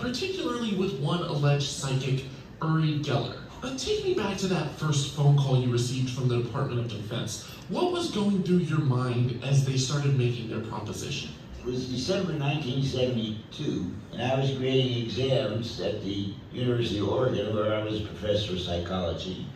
particularly with one alleged psychic, Uri Geller. But take me back to that first phone call you received from the Department of Defense. What was going through your mind as they started making their proposition? It was December 1972, and I was grading exams at the University of Oregon, where I was a professor of psychology.